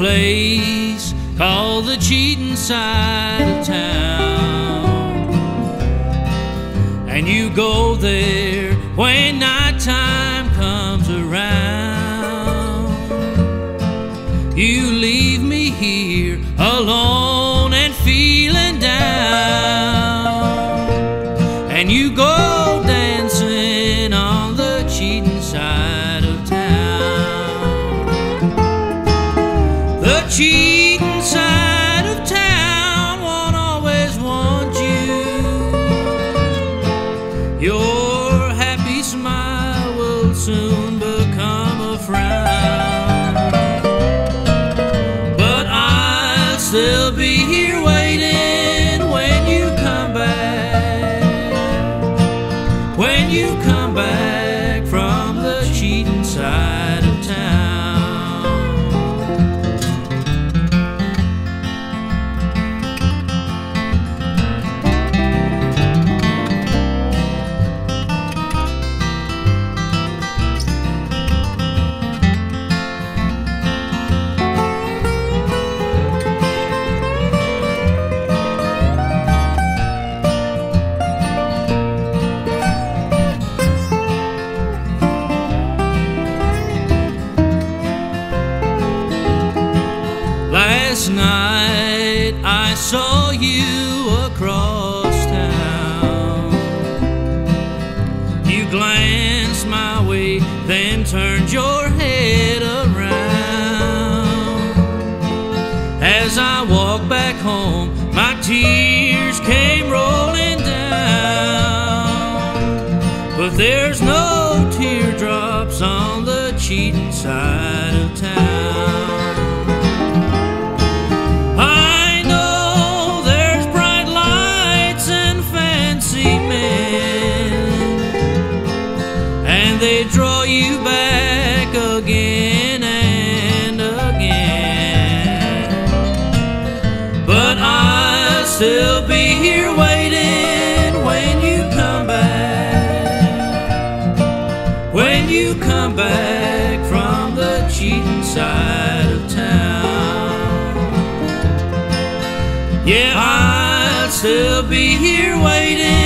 Place called the cheating side of town. And you go there when nighttime comes around. You leave me here alone and feeling down. And you go soon become a frown. But I'll still be here waiting when you come back. When you come back from the cheating side Last night I saw you across town. You glanced my way, then turned your head around. As I walked back home, my tears came rolling down. But there's no teardrops on the cheating side of town. they draw you back again and again. But I'll still be here waiting when you come back. When you come back from the cheating side of town. Yeah, I'll still be here waiting.